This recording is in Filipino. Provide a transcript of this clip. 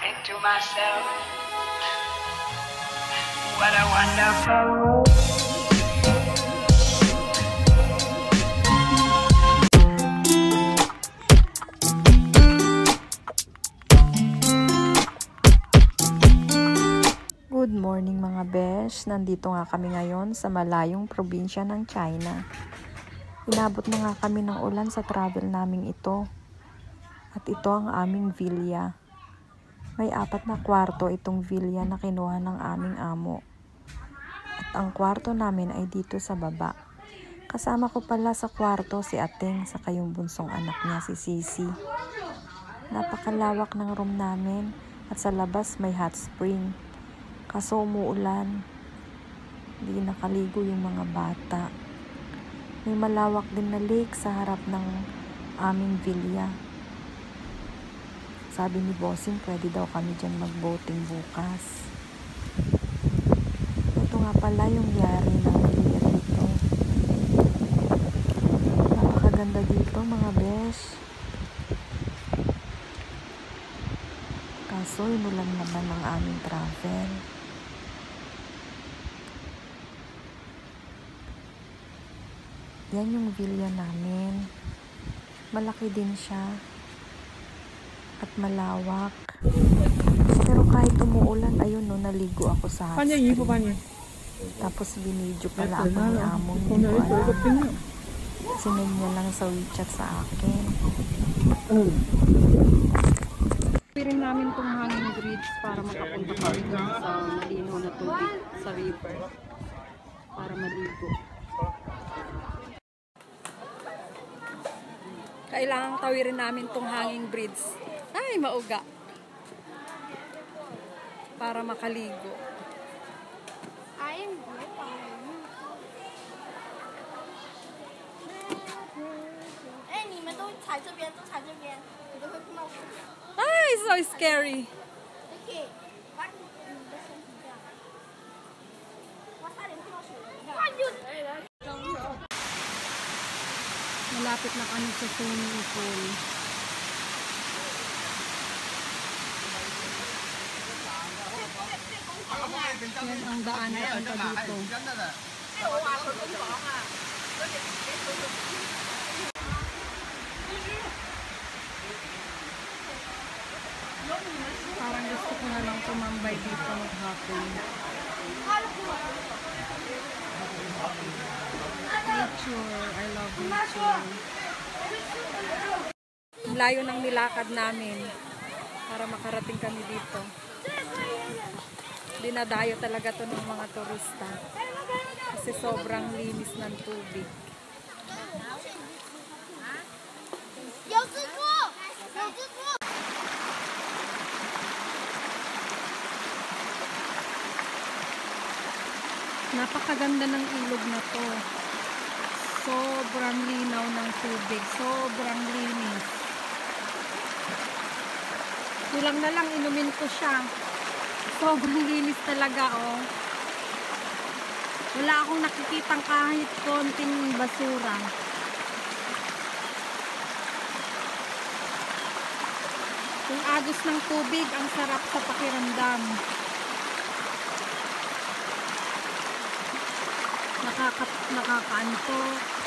think to myself, what a wonderful world. Good morning mga besh. Nandito nga kami ngayon sa malayong probinsya ng China. Inabot na nga kami ng ulan sa travel naming ito. At ito ang aming villa. May apat na kwarto itong villa na kinuha ng aming amo. At ang kwarto namin ay dito sa baba. Kasama ko pala sa kwarto si Ateng sa kayong bunsong anak niya si Sisi. Napakalawak ng room namin at sa labas may hot spring. Kaso umuulan. Hindi nakaligo yung mga bata. May malawak din na lake sa harap ng aming villa. Sabi ni Bossing, pwede daw kami dyan mag-boating bukas. Ito nga pala yung yari ng villa dito. Napakaganda dito mga besh. Kaso inulan naman ng aming travel. Yan yung villa namin. Malaki din siya at malawak. Pero kahit umuulan, ayun no, naligo ako sa hotspring. Tapos binidyo pala ako ni among hindi ko alam. Sinend niya lang sa WeChat sa akin. Pirin namin itong hanging bridge para makapunta kami sa malino na tubig eh, sa river para maligo. Kailangan tawirin namin itong hanging bridge ay, mauga. Para makaligo. I am good. Ay, so scary. Okay. Malapit na kami sa swimming pool. Yan ang daan na punta dito. Parang gusto ko na lang tumambay dito maghapon. Nature. I love nature. Layo ng nilakad namin para makarating kami dito dinadayo talaga to ng mga turista. Kasi sobrang linis ng tubig. Napakaganda ng ilog na to. Sobrang linaw ng tubig. Sobrang linis. Kulang na lang inumin ko siya. Sobrang linis talaga oh. Wala akong nakikitang kahit konting basura. Yung agos ng tubig, ang sarap sa pakiramdam. Nakaka nakakaantok.